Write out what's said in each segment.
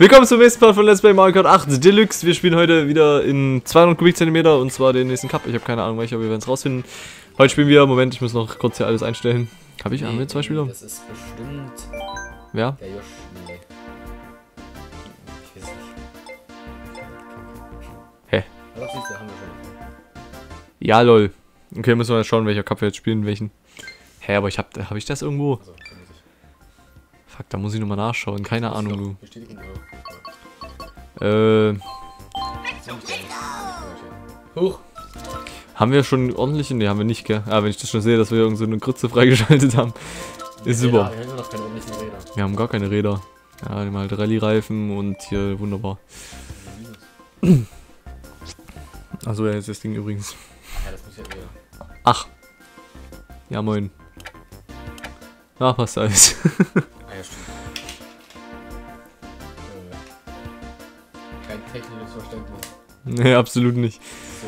Willkommen zum nächsten Part von Let's Play Mario Kart 8 Deluxe. Wir spielen heute wieder in 200 Kubikzentimeter und zwar den nächsten Cup. Ich habe keine Ahnung welcher, aber wir werden es rausfinden. Heute spielen wir, Moment, ich muss noch kurz hier alles einstellen. Habe ich, haben wir zwei Spieler? Das ist bestimmt Wer? der Josh. Nee. Ich weiß nicht. Hä? Aber siehst du, haben wir schon. Ja, lol. Okay, müssen wir jetzt schauen, welcher Cup wir jetzt spielen, welchen. Hä, aber ich hab, hab ich das irgendwo? Also. Fuck, da muss ich nochmal nachschauen. Keine Ahnung, du. Äh, Huch! haben wir schon ordentliche? Ne, haben wir nicht, gell? Ah, wenn ich das schon sehe, dass wir irgend so eine Grütze freigeschaltet haben. Ist super. Wir haben immer noch keine ordentlichen Räder. Wir haben gar keine Räder. Ja, nehmen halt Rallye-Reifen und hier wunderbar. Also ja, jetzt das Ding übrigens. Ach ja, das muss ja wieder. Ach. Ja, moin. Na, passt alles. Ja, stimmt. Äh, kein technisches Verständnis. nee, absolut nicht. So.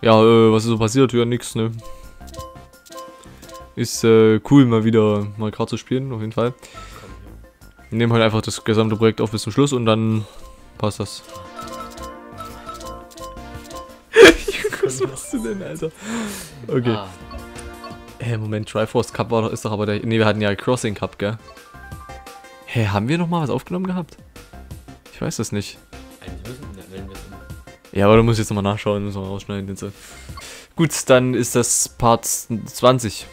Ja, äh, was ist so passiert? Ja, nix, ne? Ist äh, cool, mal wieder mal Kart zu spielen, auf jeden Fall. Wir nehmen halt einfach das gesamte Projekt auf bis zum Schluss und dann passt das. Was machst du denn, Alter? Okay. Ah, Hä, Moment, Triforce Cup war doch, ist doch aber der. Ne, wir hatten ja Crossing Cup, gell? Hä, haben wir noch mal was aufgenommen gehabt? Ich weiß das nicht. wir, wir. Ja, aber du musst jetzt nochmal nachschauen, müssen wir rausschneiden und so. Gut, dann ist das Part 20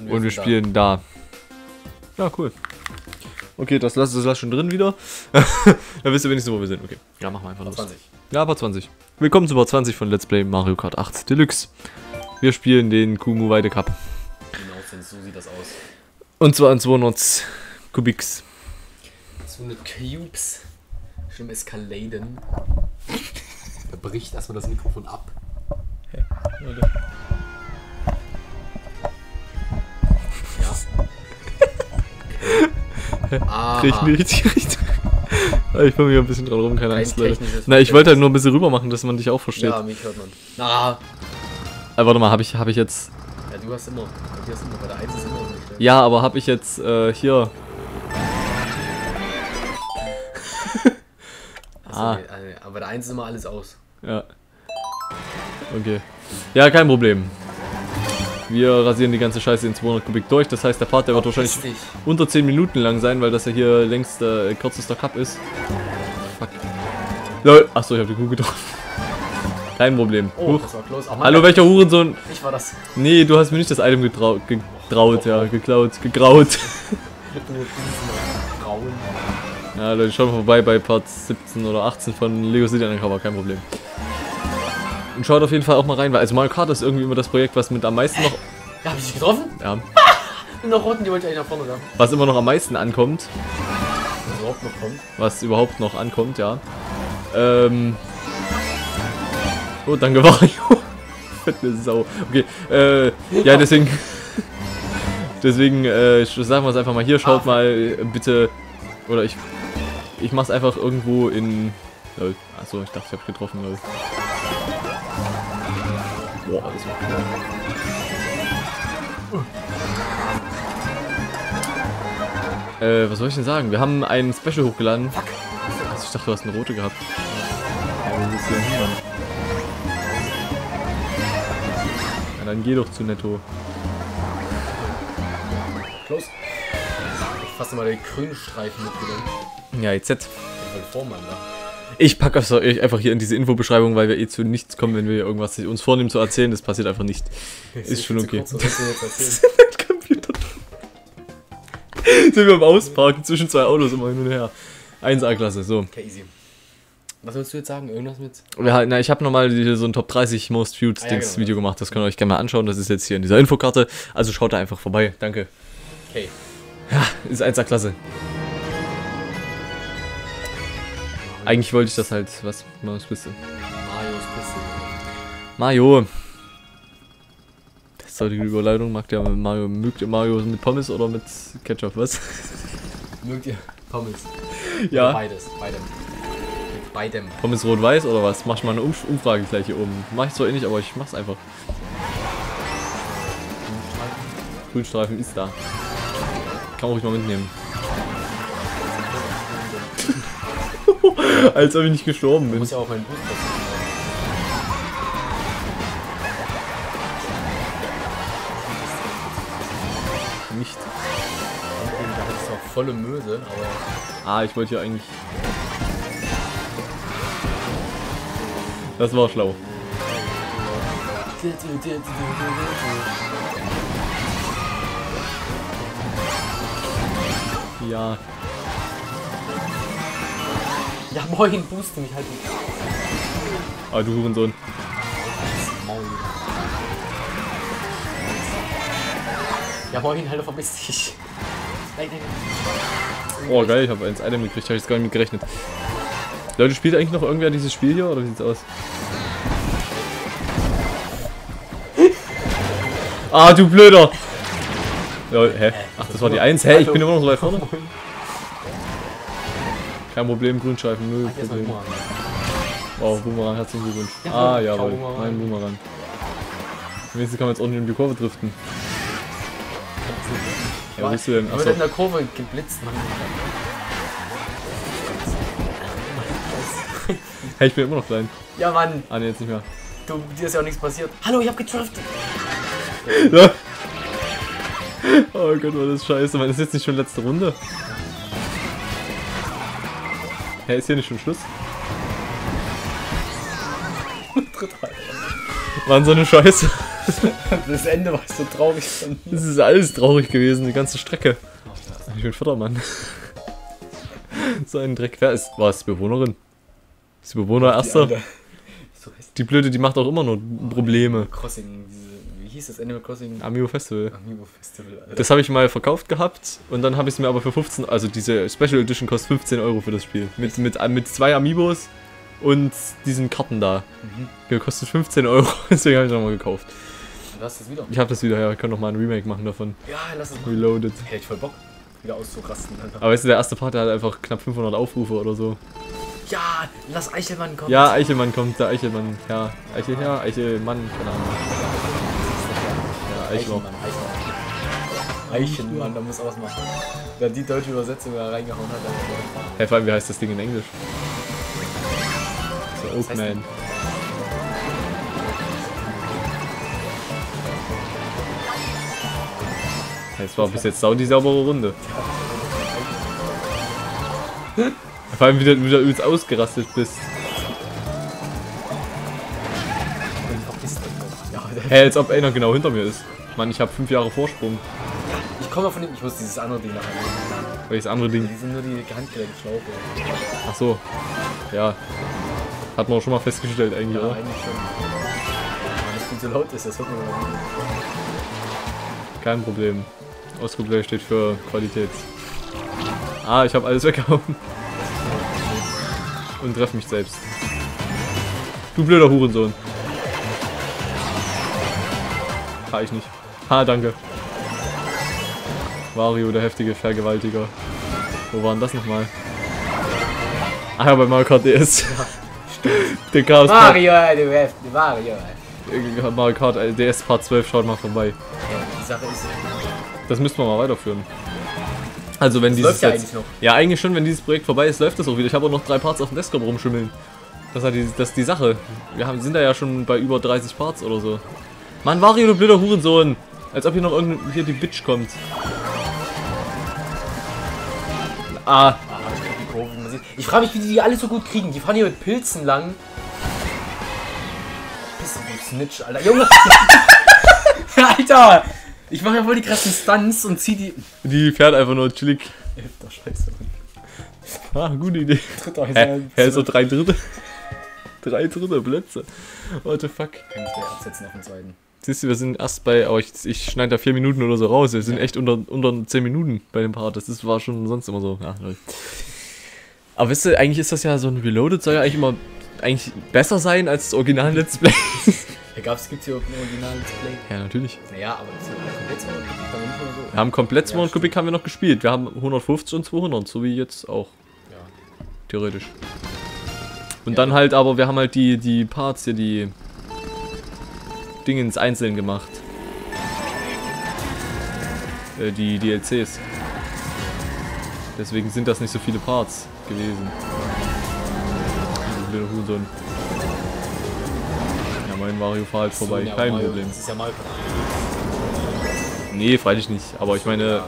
und wir sind spielen da. Ja, cool. Okay, das lass, das lass schon drin wieder. dann wisst ihr wenigstens, wo wir sind. Okay. Ja, machen wir einfach Da. los. 20. Ja, Part 20. Willkommen zu Part 20 von Let's Play Mario Kart 8 Deluxe. Wir spielen den Kumu Weide Cup. Denn so sieht das aus. Und zwar in 200 Kubiks. 200 Cubes. Schlimm Eskaladen. Da bricht erstmal das Mikrofon ab. Ja. Okay. Aha. Krieg ich in die richtige Richtung. Ich bin mir ein bisschen dran rum, keine Kein Angst, Leute. Na, ich wollte halt nur ein bisschen rüber machen, dass man dich auch versteht. Ja, mich hört man. Na, Äh, warte mal, habe ich, hab ich jetzt. Ja, du hast immer. Du hast immer bei der 1 ist immer umgestellt. Ja, aber habe ich jetzt äh, hier. Achso, Ah. nee, äh, aber bei der 1 ist immer alles aus. Ja. Okay. Ja, kein Problem. Wir rasieren die ganze Scheiße in 200 Kubik durch. Das heißt, der Part, der wird wahrscheinlich dich. unter 10 Minuten lang sein, weil das ja hier längst äh, kürzester Cup ist. Fuck. Lol. Achso, ich habe die Kuh getroffen. Kein Problem. Oh, Huch. das war close. Oh, Mann, Hallo, welcher Hurensohn? Ich war das. Nee, du hast mir nicht das Item getrau getraut, ja, geklaut, gegraut. Ja, Leute, schaut mal vorbei bei Part 17 oder 18 von Lego City Undercover, kein Problem. Und schaut auf jeden Fall auch mal rein, weil also Mario Kart ist irgendwie immer das Projekt, was mit am meisten noch, Ja, hab ich dich getroffen? ja, In der roten, die wollte ich eigentlich nach vorne werfen. was immer noch am meisten ankommt, Was überhaupt noch kommt. was überhaupt noch ankommt, ja. Ähm. Oh, danke Mario. Fette Sau. Okay, äh, ja, deswegen. Deswegen, äh, sagen wir es einfach mal hier, schaut Ah. mal bitte. Oder ich. Ich mach's einfach irgendwo in. Lol. Achso, ich dachte, ich hab getroffen, lol. Boah, das war klar. Äh, was soll ich denn sagen? Wir haben ein Special hochgeladen. Also ich dachte, du hast eine rote gehabt. Ja, wo bist du denn dann geh doch zu Netto. Close. Ich fasse mal den grünen Streifen mitgenommen. Ja, jetzt. Da. Ich packe es euch einfach hier in diese Infobeschreibung, weil wir eh zu nichts kommen, wenn wir irgendwas uns vornehmen zu erzählen. Das passiert einfach nicht. Ist schon okay. Computer. Sind wir am Ausparken zwischen zwei Autos immer hin und her. 1A-Klasse, so. Okay, easy. Was willst du jetzt sagen? Irgendwas mit? Ja, na, ich habe nochmal so ein Top 30 Most Viewed Ah, ja, Dings genau, Video gemacht. Das könnt ihr euch gerne mal anschauen. Das ist jetzt hier in dieser Infokarte. Also schaut da einfach vorbei. Danke. Okay. Ist 1A-Klasse. Eigentlich wollte ich das halt. Was? Bist du? Marios Piste. Mario. Das ist doch die Überleitung. Mag der Mario, mögt ihr Mario mit Pommes oder mit Ketchup? Was? Mögt ihr Pommes? Ja. Beides. Beidem. Pommes rot-weiß oder was? Mach ich mal eine Umf Umfrage gleich hier oben. Mach ich zwar eh nicht, aber ich mach's einfach. Grünstreifen ist da. Kann man ruhig mal mitnehmen. Als ob ich nicht gestorben Du bin. musst ja auch meinen Boost passieren. Nicht. Da es zwar volle Möse, aber Ah, ich wollte ja eigentlich. Das war schlau. Ja. Ja, moin, booste mich halt nicht. Ah, du Hurensohn. Ja, moin, Alter, verpiss dich. Nein, nein, nein. Oh, geil, ich habe eins Item gekriegt, habe ich jetzt gar nicht mit gerechnet. Leute, spielt eigentlich noch irgendwer dieses Spiel hier oder wie sieht's aus? Ah, du Blöder! Ja, hä? Ach, das war die 1. Hä, ich bin immer noch so weit vorne. Kein Problem, Grünstreifen, null erstmal Problem. Boomerang. Wow, Boomerang, herzlichen Glückwunsch. Ah, jawohl, mein Boomerang. Wenigstens kann man jetzt ordentlich um die Kurve driften. Ja, was siehst du denn? Aber Achso, in der Kurve geblitzt, Mann. hey, ich bin immer noch klein. Ja, Mann, Ah, ne, jetzt nicht mehr. du, dir ist ja auch nichts passiert. Hallo, ich hab getrifft. Oh Gott, war das scheiße. Man ist jetzt nicht schon letzte Runde. Hä, ist hier nicht schon Schluss? Mann, so eine Scheiße. Das Ende war so traurig. Das ist alles traurig gewesen, die ganze Strecke. Ich bin Vater, Mann. So ein Dreck. Wer ist? War es die Bewohnerin? Ist die Bewohner erster? Heißt Die Blöde, die macht auch immer nur Probleme. Crossing, diese, hieß das Animal Crossing? Amigo Festival. Amiibo Festival, Alter. Das habe ich mal verkauft gehabt und dann habe ich es mir aber für 15, also diese Special Edition kostet 15 Euro für das Spiel. Mit, mit, mit zwei Amiibos und diesen Karten da. Mhm. Der kostet 15 Euro, deswegen habe ich nochmal gekauft. Du hast das wieder. Ich habe das wieder, ja, ich kann noch mal ein Remake machen davon. Ja, lass es mal. Reloaded. Hätte ich voll Bock, wieder auszurasten, Alter. Aber weißt du, der erste Part, der hat einfach knapp 500 Aufrufe oder so. Ja, lass Eichelmann kommen. Ja, Eichelmann kommt, der Eichelmann, ja. Eichel, ja, Eichelmann, keine Ahnung. Eichelmann, Eichelmann. Eichelmann, da muss was machen. Wer die deutsche Übersetzung da reingehauen hat. Hey, vor allem, wie heißt das Ding in Englisch? So, Oakman. Es war bis jetzt sau die saubere Runde. Vor allem, wie du wieder übelst ausgerastet bist. Hä, als ob einer genau hinter mir ist. Mann, ich habe fünf Jahre Vorsprung. Ich komme von dem, ich muss dieses andere Ding nachher. Welches andere Ding? Die sind nur die Handgelenkschlaufe. Ach so. Ja. Hat man auch schon mal festgestellt eigentlich, Ja, oder? eigentlich schon. Wenn es viel zu laut ist, das hört man nicht. Kein Problem. Ausdruckgleich steht für Qualität. Ah, ich habe alles weggehauen. Und treffe mich selbst. Du blöder Hurensohn. Ha, ich nicht. Ha, danke. Wario, der heftige Vergewaltiger. Wo war denn das nochmal? Ah ja, bei Mario Kart DS. der Chaos Mario, du Heft, Mario. äh, Mario Kart äh, DS Part 12, schaut mal vorbei. Ja, die Sache ist, Das müssten wir mal weiterführen. Also wenn das dieses läuft ja jetzt, eigentlich noch. Ja, eigentlich schon, wenn dieses Projekt vorbei ist, läuft das auch wieder. Ich habe auch noch drei Parts auf dem Desktop rumschimmeln. Das ist, die, das ist die Sache. Wir haben, sind da ja schon bei über 30 Parts oder so. Mann, Wario, du blöder Hurensohn. Als ob hier noch irgendein, hier die Bitch kommt. Ah, Ah, ich frage mich, wie die die alle so gut kriegen. Die fahren hier mit Pilzen lang. Bist du Snitch, Alter. Junge! Alter! Ich mache ja voll die krassen Stunts und zieh die. die fährt einfach nur chillig. Alter, scheiße. Ah, gute Idee. Tritt euch Hä? Hä, so drei Dritte. drei Dritte Plätze. What the fuck. Kann ich gleich absetzen auf den zweiten. Siehst du, wir sind erst bei, aber ich, ich schneide da vier Minuten oder so raus. Wir sind echt unter, unter zehn Minuten bei dem Part. Das ist, war schon sonst immer so. Ja, lol. Aber wisst ihr, eigentlich ist das ja so ein Reloaded, soll ja eigentlich immer eigentlich besser sein als das Original Let's Play. Ja, gab's, gibt's hier auch ein originales Play? ja, natürlich. Naja, aber das ist ja komplett so. Wir haben komplett Ja, Kubik haben wir noch gespielt. Wir haben 150 und 200, so wie jetzt auch, Ja. theoretisch. Und Ja. dann halt, aber wir haben halt die, die Parts hier, die Dingens einzeln gemacht. Äh, die DLCs. Deswegen sind das nicht so viele Parts gewesen. blöder Hurensohn. Ja, mein Mario fahr halt vorbei, kein Problem. Das ist ja Mario Kart. Nee, freilich nicht. Aber ich meine,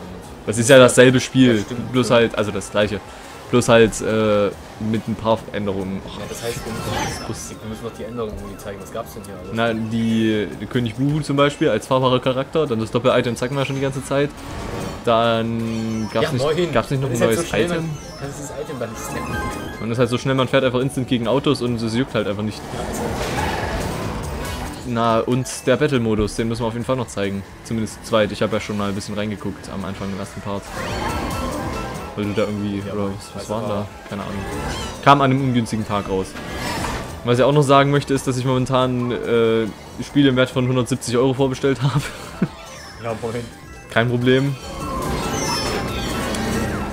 das ist ja dasselbe Spiel. Bloß halt, also das gleiche. Bloß halt äh, mit ein paar Änderungen. Ja, das heißt, wir müssen, noch, wir müssen noch die Änderungen irgendwie zeigen. Was gab's denn hier alles? Na, die, die König Buhu zum Beispiel als fahrbarer Charakter, dann das Doppel-Item zeigen wir ja schon die ganze Zeit. Dann gab's, moin. nicht, gab's nicht noch Das ein ist neues halt so Item. Man, kannst dieses Item dann nicht snacken. Und das ist halt so schnell, man fährt einfach instant gegen Autos und es juckt halt einfach nicht. Ja, also, Na, und der Battle-Modus, den müssen wir auf jeden Fall noch zeigen. Zumindest zu zweit. Ich habe ja schon mal ein bisschen reingeguckt am Anfang im ersten Part. Weil du da irgendwie, Ja, oder was, was weiß war denn aber- da? Keine Ahnung. Kam an einem ungünstigen Tag raus. Was ich auch noch sagen möchte, ist, dass ich momentan äh, Spiele im Wert von 170 Euro vorbestellt habe. ja, moin. Kein Problem.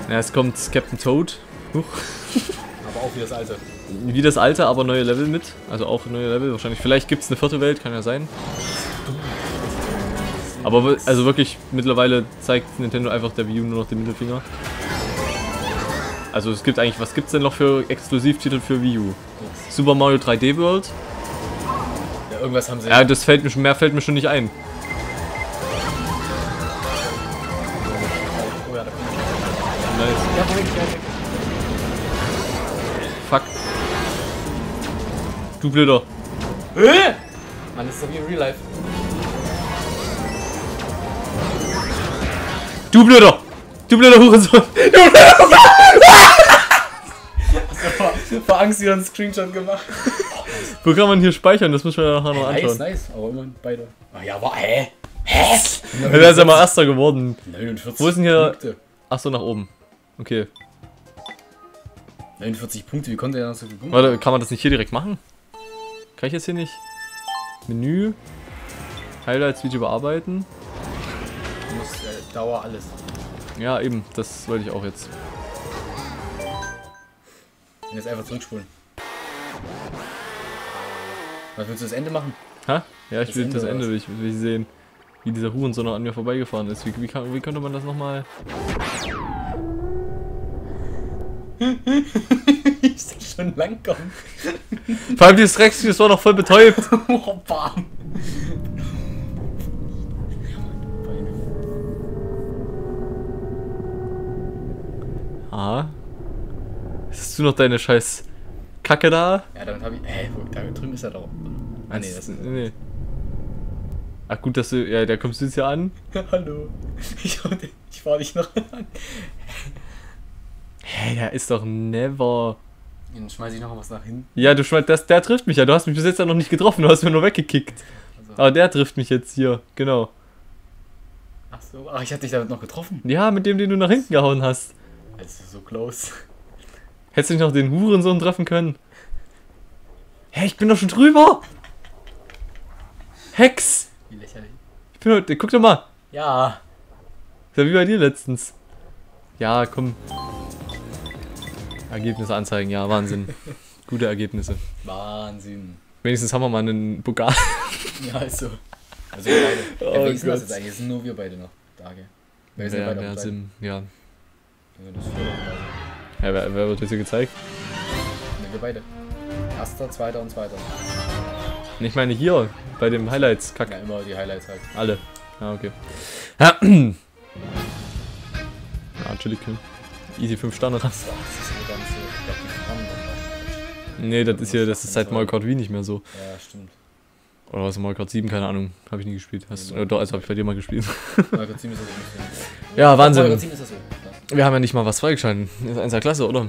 Ja, es kommt Captain Toad. Huch. Aber auch wie das alte. Wie das alte, aber neue Level mit. Also auch neue Level wahrscheinlich. Vielleicht gibt es eine vierte Welt, kann ja sein. Aber also wirklich, mittlerweile zeigt Nintendo einfach der Wii U nur noch den Mittelfinger. Also es gibt eigentlich, was gibt's denn noch für Exklusivtitel für Wii U? Super Mario 3D World? Ja, irgendwas haben sie. Ja, das fällt mir schon, mehr fällt mir schon nicht ein. Oh ja, da kommt. Nice. Ja. Fuck. Du blöder. Äh! Mann, das ist doch wie in Real Life. Du blöder! Du blöder Hurensohn! Du blöder Vor Angst wieder einen Screenshot gemacht. Wo kann man hier speichern? Das muss man ja nachher noch Nice, anschauen. nice. Aber immerhin beide. Ah ja, war. Hä? Hä? Der ist ja mal Erster geworden. 49 Wo ist denn hier- Punkte. Achso, nach oben. Okay. 49 Punkte, wie konnte er noch so viel Punkte? Warte, kann man das nicht hier direkt machen? Kann ich jetzt hier nicht? Menü. Highlights, Video bearbeiten. Du musst äh, Dauer alles. Ja, eben. Das wollte ich auch jetzt. Und jetzt einfach zurückspulen. Was willst du das Ende machen? Ha? Ja, ich Das will Ende das Ende will ich, will ich sehen. Wie dieser Hurensohn noch an mir vorbeigefahren ist. Wie, wie, kann, wie könnte man das nochmal... ich soll schon lang kommen. Vor allem dieses Drecksvieh, das war noch voll betäubt. oh, bam. Ah. Hast du noch deine scheiß Kacke da? Ja, damit habe ich. Hä, wo, da drüben ist er doch. Ah, nee, das ist. nee. Ach gut, dass du... Ja, da kommst du jetzt ja an. Hallo. Ich, ich fahr dich noch an. Hä, der ist doch never... Dann schmeiß ich noch was nach hinten. Ja, du schmeißt, das, der trifft mich ja. Du hast mich bis jetzt ja noch nicht getroffen, du hast mir nur weggekickt. Also, Aber der trifft mich jetzt hier, genau. ach so. Ach, ich hatte dich damit noch getroffen. Ja, mit dem, den du nach hinten gehauen hast. Also so close. Hättest du nicht noch den Hurensohn treffen können? Hä, ich bin doch schon drüber! Hex! Wie lächerlich. Ich bin heute, guck doch mal. Ja. Ist ja wie bei dir letztens. Ja, komm. Ergebnisse anzeigen, ja, Wahnsinn. Gute Ergebnisse. Wahnsinn. Wenigstens haben wir mal einen Pokal. Ja, also. Also wir beide. Oh ja, wer ist denn das jetzt eigentlich? Es sind nur wir beide noch. Tage. Wer ist denn Wer, beide dem Sim, ja. Also das ist wir, ja wer, wer wird jetzt hier gezeigt? Ne, wir beide. Erster, zweiter und zweiter. Ich meine hier, bei dem Highlights, kack. Ja, immer die Highlights halt. Alle. Ah, okay. ja, chillig. ne? Easy 5 Sterne ran. So, das ist aber dann so. Ich glaube, die fahren dann auch. Nee, das ist hier, das ist seit Mario Kart Wii nicht mehr so. Ja, stimmt. Oder was Mario Kart 7, keine Ahnung. Habe ich nie gespielt. Hast, Nee, äh, doch, also habe ich bei dir mal gespielt. Mario Kart 7 ist das nicht so. Ja, Wahnsinn. Mario Kart 7 ist das so. Wir haben ja nicht mal was freigeschalten. Ist eins der Klasse, oder?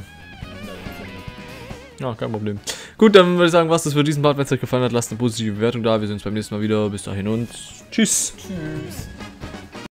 Ja, kein Problem. Gut, dann würde ich sagen, was das für diesen Part. Wenn es euch gefallen hat, lasst eine positive Bewertung da. Wir sehen uns beim nächsten Mal wieder. Bis dahin und tschüss. Tschüss.